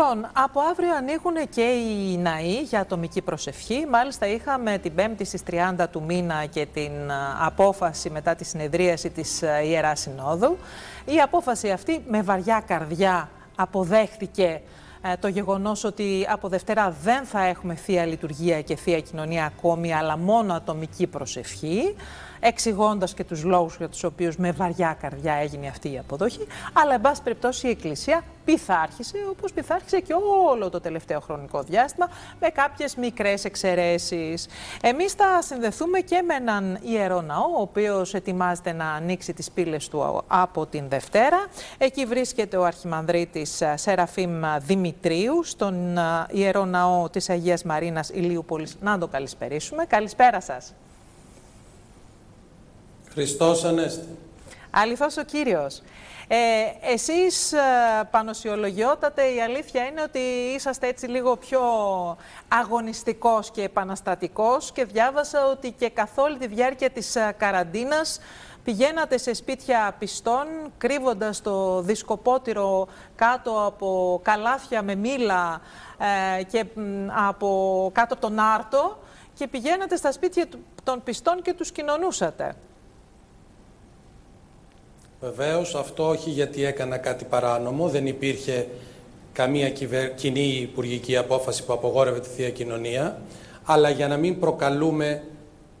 Λοιπόν, από αύριο ανοίγουν και οι ναοί για ατομική προσευχή. Μάλιστα είχαμε την 5η στις 30 του μήνα και την απόφαση μετά τη συνεδρίαση της Ιεράς Συνόδου. Η απόφαση αυτή με βαριά καρδιά αποδέχτηκε ε, το γεγονός ότι από Δευτέρα δεν θα έχουμε Θεία Λειτουργία και Θεία Κοινωνία ακόμη, αλλά μόνο ατομική προσευχή εξηγώντας και τους λόγους για τους οποίους με βαριά καρδιά έγινε αυτή η αποδοχή. Αλλά, εν πάση περιπτώσει, η Εκκλησία πειθάρχησε, όπως πειθάρχησε και όλο το τελευταίο χρονικό διάστημα, με κάποιες μικρές εξαιρέσεις. Εμείς θα συνδεθούμε και με έναν ιερό ναό, ο οποίος ετοιμάζεται να ανοίξει τις πύλες του από την Δευτέρα. Εκεί βρίσκεται ο Αρχιμανδρίτης Σεραφείμ Δημητρίου, στον ιερό ναό της Αγίας Μαρίνας Ηλίουπολη. Να το καλησπερίσουμε. Καλησπέρα σας. Χριστός Ανέστη. Αληθώς ο Κύριος. Ε, εσείς, ε, πανοσιολογιότατε, η αλήθεια είναι ότι είσαστε έτσι λίγο πιο αγωνιστικός και επαναστατικός και διάβασα ότι και καθ' όλη τη διάρκεια της ε, καραντίνας πηγαίνατε σε σπίτια πιστών, κρύβοντας το δισκοπότηρο κάτω από καλάθια με μήλα ε, και από κάτω από τον άρτο και πηγαίνατε στα σπίτια των πιστών και τους κοινωνούσατε. Βεβαίως, αυτό όχι γιατί έκανα κάτι παράνομο, δεν υπήρχε καμία κοινή υπουργική απόφαση που απογόρευε τη Θεία Κοινωνία, αλλά για να μην προκαλούμε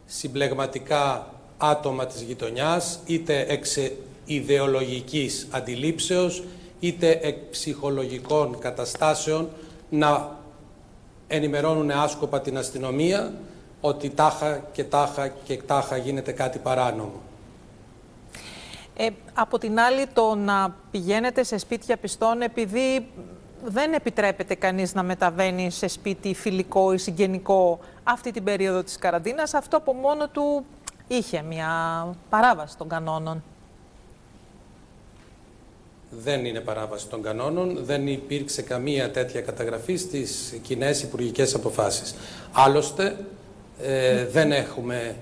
συμπλεγματικά άτομα της γειτονιάς, είτε εξ ιδεολογικής αντιλήψεως, είτε εκ ψυχολογικών καταστάσεων, να ενημερώνουν άσκοπα την αστυνομία ότι τάχα και τάχα και τάχα γίνεται κάτι παράνομο. Ε, από την άλλη, το να πηγαίνετε σε σπίτια πιστών, επειδή δεν επιτρέπεται κανείς να μεταβαίνει σε σπίτι φιλικό ή συγγενικό αυτή την περίοδο της καραντίνας, αυτό από μόνο του είχε μια παράβαση των κανόνων. Δεν είναι παράβαση των κανόνων, δεν υπήρξε καμία τέτοια καταγραφή στις κοινές υπουργικές αποφάσεις. Άλλωστε, ε, δεν έχουμε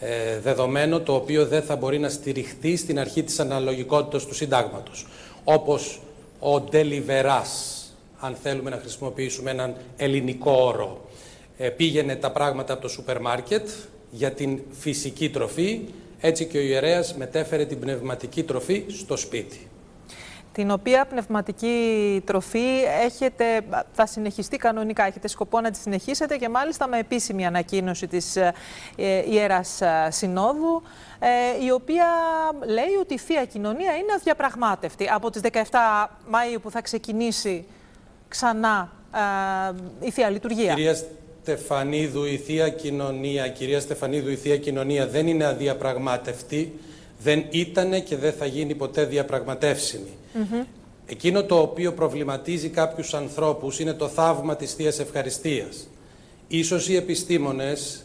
ε, δεδομένο το οποίο δεν θα μπορεί να στηριχθεί στην αρχή της αναλογικότητας του συντάγματος. Όπως ο ντελιβεράς, αν θέλουμε να χρησιμοποιήσουμε έναν ελληνικό όρο, ε, πήγαινε τα πράγματα από το σούπερ μάρκετ για την φυσική τροφή, έτσι και ο ιερέας μετέφερε την πνευματική τροφή στο σπίτι την οποία πνευματική τροφή έχετε, θα συνεχιστεί κανονικά, έχετε σκοπό να τη συνεχίσετε και μάλιστα με επίσημη ανακοίνωση της ε, Ιεράς ε, Συνόδου, ε, η οποία λέει ότι η Θεία Κοινωνία είναι αδιαπραγμάτευτη. Από τις 17 Μαΐου που θα ξεκινήσει ξανά ε, η Θεία Λειτουργία. Κυρία Στεφανίδου, η Θεία Κοινωνία, κυρία Στεφανίδου, η Θεία Κοινωνία δεν είναι αδιαπραγμάτευτη δεν ήταν και δεν θα γίνει ποτέ διαπραγματεύσιμη. Εκείνο το οποίο προβληματίζει κάποιους ανθρώπους είναι το θαύμα της Θείας Ευχαριστίας. Ίσως οι επιστήμονες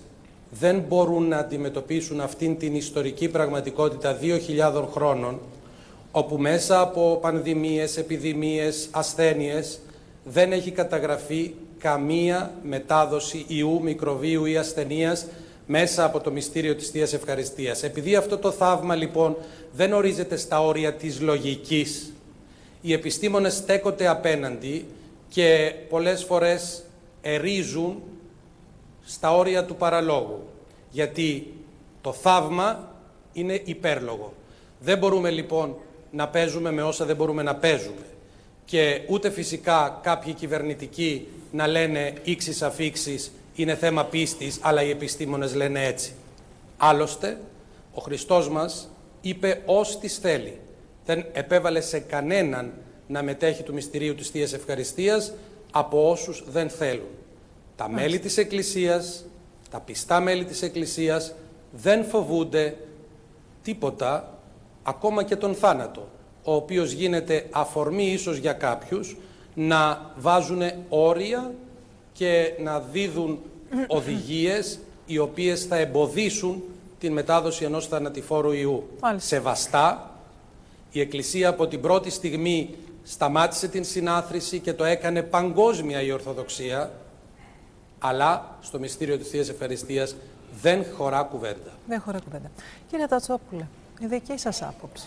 δεν μπορούν να αντιμετωπίσουν αυτήν την ιστορική πραγματικότητα 2.000 χρόνων, όπου μέσα από πανδημίες, επιδημίες, ασθένειες δεν έχει καταγραφεί καμία μετάδοση ιού, μικροβίου ή ασθενείας μέσα από το μυστήριο της Θείας Ευχαριστίας. Επειδή αυτό το θαύμα λοιπόν δεν ορίζεται στα όρια της λογικής, οι επιστήμονες στέκονται απέναντι και πολλές φορές ερίζουν στα όρια του παραλόγου. Γιατί το θαύμα είναι υπέρλογο. Δεν μπορούμε λοιπόν να παίζουμε με όσα δεν μπορούμε να παίζουμε. Και ούτε φυσικά κάποιοι κυβερνητικοί να λένε ίξις αφήξεις είναι θέμα πίστης, αλλά οι επιστήμονες λένε έτσι. Άλλωστε, ο Χριστός μας είπε ως τις θέλει. Δεν επέβαλε σε κανέναν να μετέχει του μυστηρίου της Θείας Ευχαριστίας από όσους δεν θέλουν. Τα μέλη της Εκκλησίας, τα πιστά μέλη της Εκκλησίας δεν φοβούνται τίποτα, ακόμα και τον θάνατο, ο οποίος γίνεται αφορμή ίσως για κάποιους να βάζουν όρια και να δίδουν οδηγίες οι οποίες θα εμποδίσουν την μετάδοση ενός θανατηφόρου ιού. Σεβαστά, η Εκκλησία από την πρώτη στιγμή σταμάτησε την συνάθρηση και το έκανε παγκόσμια η Ορθοδοξία, αλλά στο μυστήριο της Θείας Ευχαριστίας δεν χωρά κουβέντα. Δεν χωρά κουβέντα. Κύριε Τατσόπουλε, η δική σας άποψη.